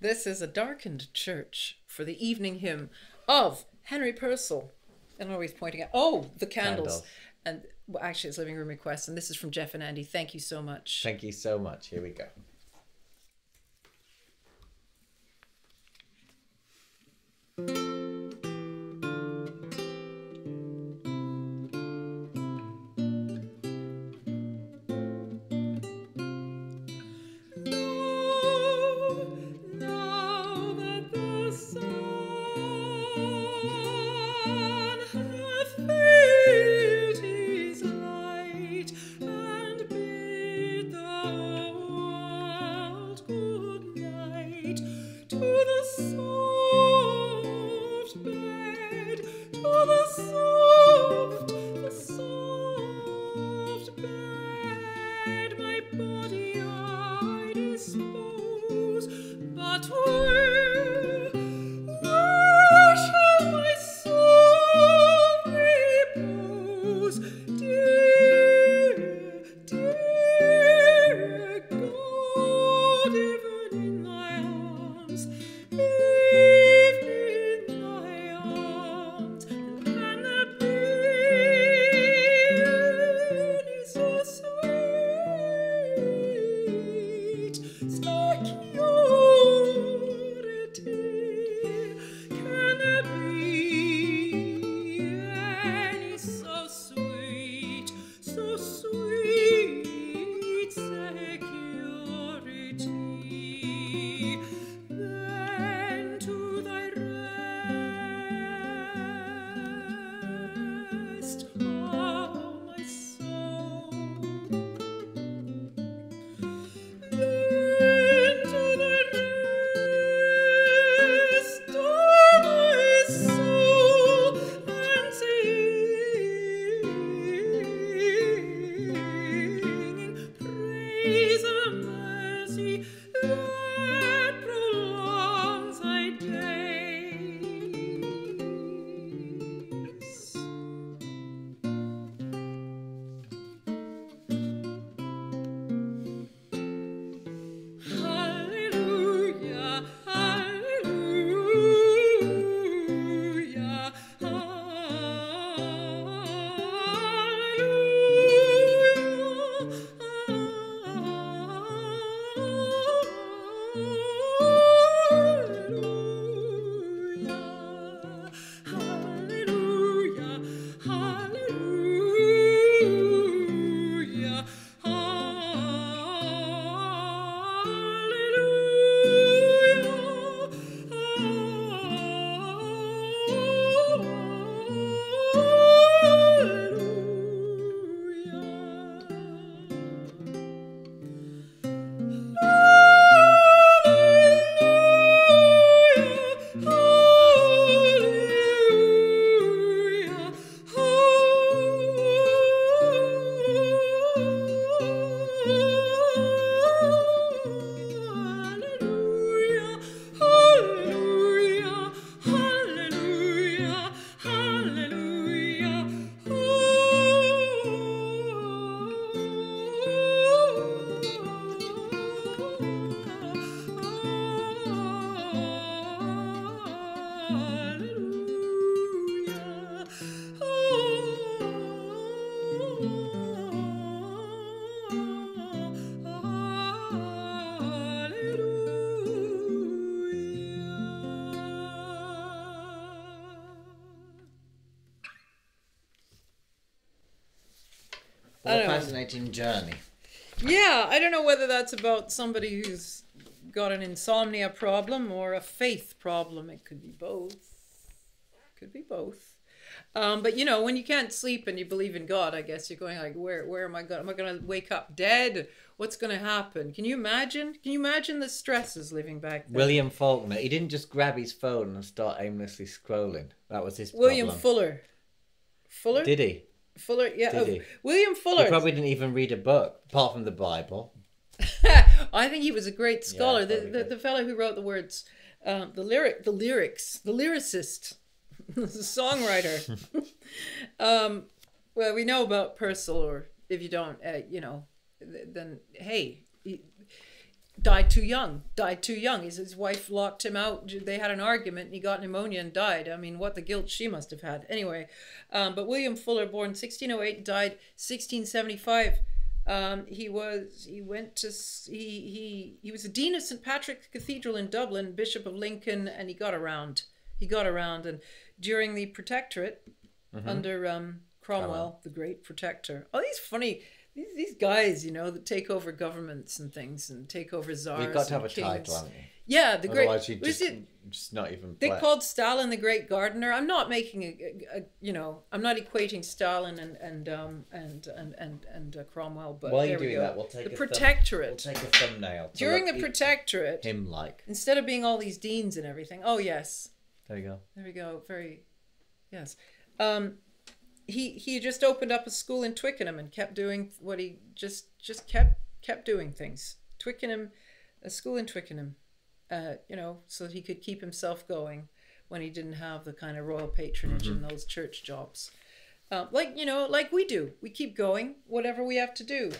This is a darkened church for the evening hymn of Henry Purcell. And always pointing out, oh, the candles. Candles. And well, actually, it's living room Requests. And this is from Jeff and Andy. Thank you so much. Thank you so much. Here we go. But What a fascinating journey. Yeah, I don't know whether that's about somebody who's got an insomnia problem or a faith problem. It could be both. Could be both. Um, but you know, when you can't sleep and you believe in God, I guess you're going like, where, where am I going? Am I going to wake up dead? What's going to happen? Can you imagine? Can you imagine the stresses living back then? William Faulkner, he didn't just grab his phone and start aimlessly scrolling. That was his William problem. Fuller. Fuller. Did he? Fuller. Yeah. Did he? William Fuller. He probably didn't even read a book, apart from the Bible. I think he was a great scholar. the, the the fellow who wrote the words, um, the lyric, the lyrics, the lyricist, the songwriter. um, well, we know about Purcell, or if you don't, uh, you know, th- then hey, he- died too young. Died too young. His, his wife locked him out. They had an argument, and he got pneumonia and died. I mean, what the guilt she must have had. Anyway, um, but William Fuller, born 1608, died 1675. Um, he was he went to he he he was a dean of St Patrick's Cathedral in Dublin, Bishop of Lincoln, and he got around. He got around, and during the Protectorate under um, Cromwell, the Great Protector. Oh, these funny. These, these guys, you know, that take over governments and things and take over czars. We've got to have a kings. title, haven't we? Yeah, the great. Otherwise, you was just, it? just not even. They play. called Stalin the Great Gardener. I'm not making a, a, a you know, I'm not equating Stalin and and um and and and and uh, Cromwell, but While you're we doing go. that, we'll take the a thumb- Protectorate. We'll take a thumbnail. During the Protectorate, him like. instead of being all these deans and everything. Oh yes, There you go. there we go. Very, yes. Um, he he just opened up a school in Twickenham and kept doing what he just just kept kept doing things. Twickenham, a school in Twickenham, uh, you know, so that he could keep himself going when he didn't have the kind of royal patronage and those church jobs. Um, like you know, like we do, we keep going, whatever we have to do.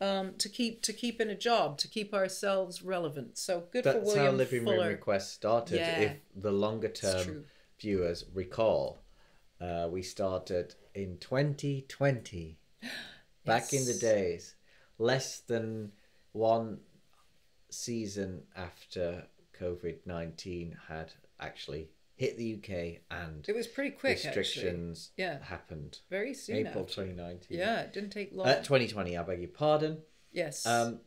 Um, to keep to keep in a job to keep ourselves relevant. So good for That's William how Living Fuller. Room Request started. Yeah. If the longer term viewers recall, uh, we started in 2020. Back in the days, less than one season after COVID 19 had actually hit the UK and It was pretty quick, actually. restrictions Yeah. happened. Very soon April after. 2019. Yeah, it didn't take long. Uh, 2020, I beg your pardon. yes. Um,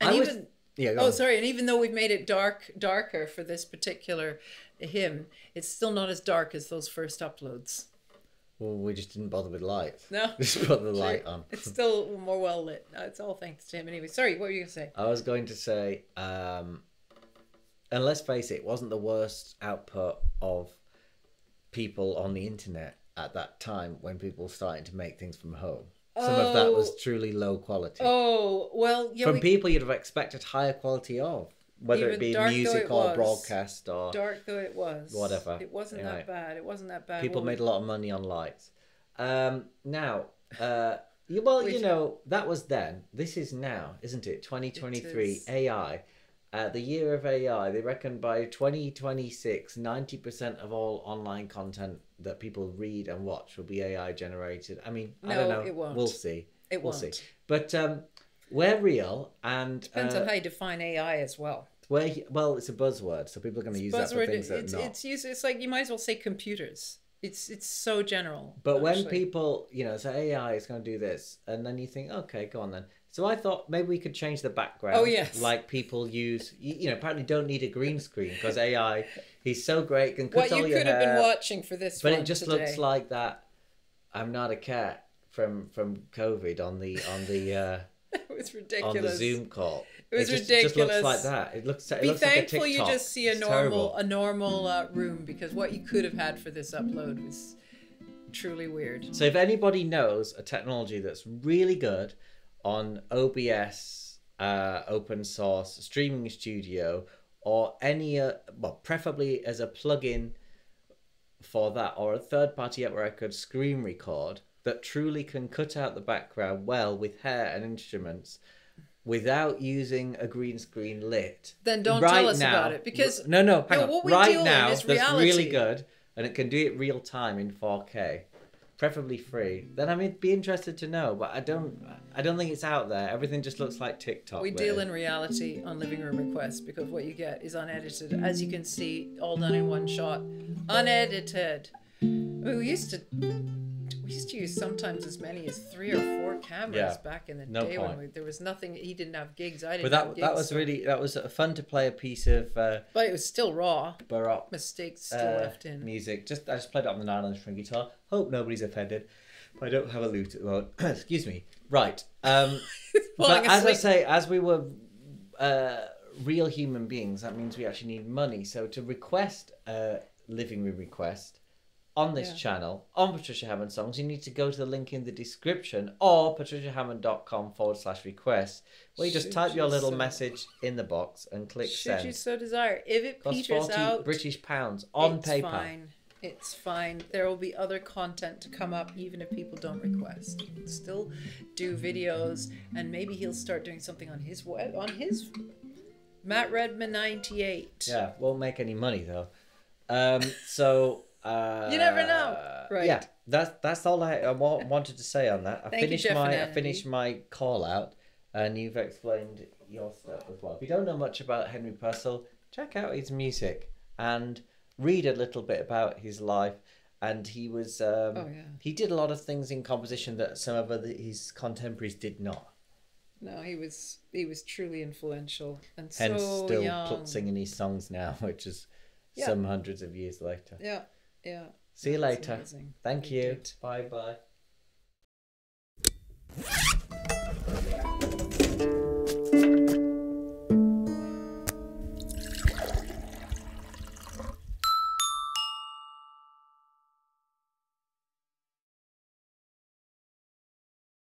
and I was- even yeah, go oh, on. sorry, and even though we've made it dark, darker for this particular hymn, it's still not as dark as those first uploads. Well, we just didn't bother with light. No, Just put the light on. It's still more well lit. It's all thanks to him. Anyway, sorry, what were you gonna say? I was going to say, um, and let's face it, it wasn't the worst output of people on the internet at that time when people started to make things from home. Some of that was Oh. truly low quality. Oh well, yeah, from we, people you'd have expected higher quality of, whether it be music it or was, broadcast or dark though it was, Whatever. It wasn't Anyway. that bad. It wasn't that bad. people Well, made a lot of money on lights. Um, now, uh, well, you know, that was then. This is now, isn't it? 2023, is. AI. Uh, the year of AI, they reckon by 2026, 90% of all online content that people read and watch will be AI generated. I mean, I don't know. it won't. We'll see. It we'll won't. see. But um, we're real and Depends uh, on how you define AI as well. we're, well, it's a buzzword, so people are going to use that for things that It's not. it's used. It's like you might as well say computers. It's it's so general. But when people, you know, say AI is going to do this, and then you think, okay, go on then. So I thought maybe we could change the background. Oh, yes. Like people use, you, you know, apparently don't need a green screen because AI, he's so great, can cut what all you your could have hair, been watching for this but it just today. looks like that. I'm not a cat from from COVID on the on the uh, it was ridiculous. on the Zoom call. It was just, ridiculous. Just looks like that. It looks. It Be looks thankful like a you just see a It's normal terrible. a normal uh, room because what you could have had for this upload was truly weird. So if anybody knows a technology that's really good on OBS, uh, open source streaming studio, or any, uh, well, preferably as a plugin for that, or a third party app where I could screen record that truly can cut out the background well with hair and instruments without using a green screen lit. Then don't tell us about it, because- no, no, hang No, on. what we right now, is that's really good, and it can do it real time in 4K, preferably free. Then I mean, be interested to know, but I don't, I don't think it's out there. Everything just looks like TikTok. We really. deal in reality on Living Room Requests because what you get is unedited, as you can see, all done in one shot, unedited. We used to used to use sometimes as many as three or four cameras Yeah, back in the no day when we, there was nothing. He didn't have gigs. I didn't But have that gigs. that was so- really that was fun to play a piece of uh, But it was still raw. baroque Mistakes still uh, left in. music. Just I just played it on the nylon string guitar. Hope nobody's offended. But I don't have a lute at the moment. Excuse me. Right. Um, but as I say, as we were uh, real human beings, that means we actually need money. So to request a living room request on this Yeah. channel on Patricia Hammond songs, you need to go to the link in the description or patriciahammond.com forward slash request, where you just Should type your little so- message in the box and click Should send. you so desire. If it Costs peters 40 out, British pounds on paper. it's PayPal. fine. It's fine. There will be other content to come up, even if people don't request. Still do videos, and maybe he'll start doing something on his web on his Matt Redman ninety eight. Yeah, won't make any money though. Um, so uh, You never know. Right. Yeah, that's that's all I, I wanted to say on that. I Thank finished Jeff my I finished my call out, and you've explained your stuff as well. If you don't know much about Henry Purcell, check out his music and read a little bit about his life. And he was um, Oh, yeah. he did a lot of things in composition that some of other, his contemporaries did not. No, he was he was truly influential and Hence, so still young. singing his songs now, which is Yeah. some hundreds of years later. Yeah, yeah. See you later. Amazing. Thank you. Bye bye.